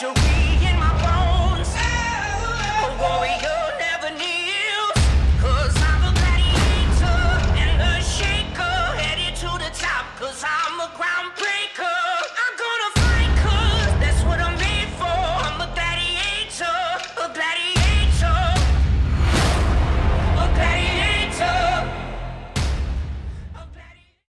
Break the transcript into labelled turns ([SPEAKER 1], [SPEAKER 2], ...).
[SPEAKER 1] victory.